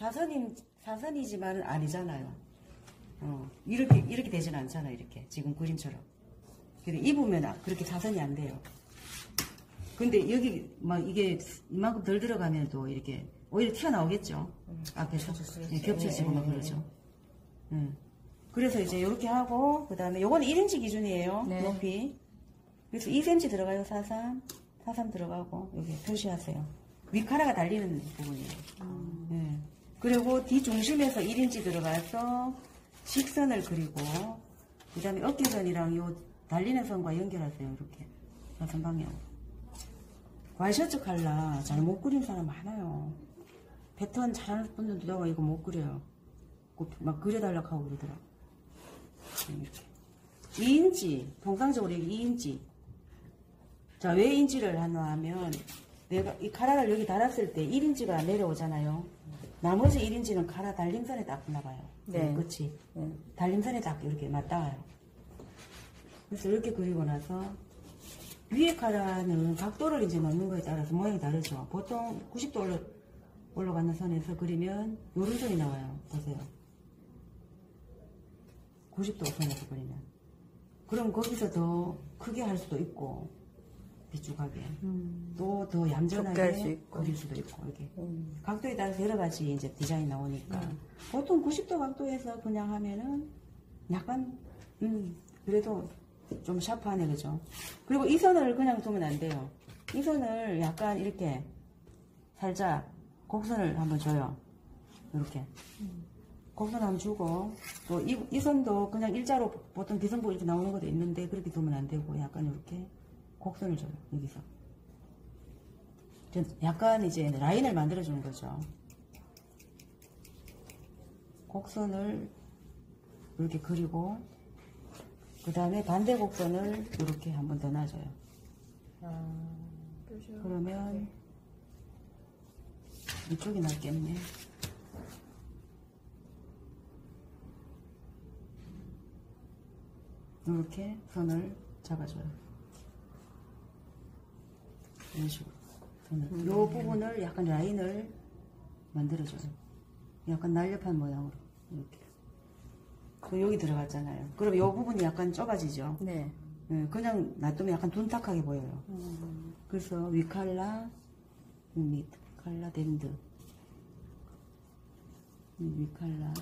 사선인 사선이지만은 아니잖아요. 어, 이렇게 이렇게 되진 않잖아 이렇게 지금 그림처럼. 근데 입으면 아- 그렇게 사선이 안 돼요. 근데 여기 막 이게 이만큼 덜 들어가면도 이렇게 오히려 튀어나오겠죠. 앞에서 예, 겹쳐지고 막 그러죠. 음. 그래서 이제 이렇게 하고 그 다음에 요거는 1인치 기준이에요. 네. 높이. 그래서 2cm 들어가요 사삼. 사삼 들어가고 여기 표시하세요. 위카라가 달리는 부분이에요. 예. 그리고 뒤중심에서 1인치 들어가서 직선을 그리고 그 다음에 어깨선이랑 요 달리는 선과 연결하세요. 이렇게 사선 방향. 와이셔츠 칼라 잘 못 그린 사람 많아요. 패턴 잘 분들도 내가 이거 못 그려요. 꼭막 그려달라고 하고 그러더라. 이렇게. 2인치, 통상적으로 여기 2인치. 자, 왜 인치를 하나 하면, 내가 이 카라를 여기 달았을 때 1인치가 내려오잖아요. 나머지 1인치는 카라 달림선에 딱 나가요. 네. 그치? 네. 달림선에 딱 이렇게 맞닿아요. 그래서 이렇게 그리고 나서, 위에 카라는 각도를 이제 넣는 거에 따라서 모양이 다르죠. 보통 90도 올라, 올라가는 선에서 그리면 요런 선이 나와요. 보세요. 90도 선에서 그리면. 그럼 거기서 더 크게 할 수도 있고, 비축하게. 또더 좁게 할수 얌전하게. 그릴 수도 있고, 이렇게. 음. 각도에 따라서 여러 가지 이제 디자인이 나오니까. 보통 90도 각도에서 그냥 하면은 약간, 음, 그래도 좀 샤프하네, 그죠? 그리고 이 선을 그냥 두면 안 돼요. 이 선을 약간 이렇게 살짝 곡선을 한번 줘요. 이렇게. 곡선 한번 주고, 또 이, 이 선도 그냥 일자로 보통 기선보 이렇게 나오는 것도 있는데 그렇게 두면 안 되고 약간 이렇게 곡선을 줘요, 여기서. 좀 약간 이제 라인을 만들어주는 거죠. 곡선을 이렇게 그리고 그 다음에 반대 곡선을 이렇게 한 번 더 놔줘요. 그러면 이쪽이 낫겠네. 이렇게 선을 잡아줘요. 이런 식으로. 선을. 요 부분을 약간 라인을 만들어줘요. 약간 날렵한 모양으로. 이렇게. 그 여기 들어갔잖아요. 그럼 요 부분이 약간 좁아지죠. 네. 예, 그냥 놔두면 약간 둔탁하게 보여요. 그래서 위칼라, 밑 칼라 댄드, 이 위칼라,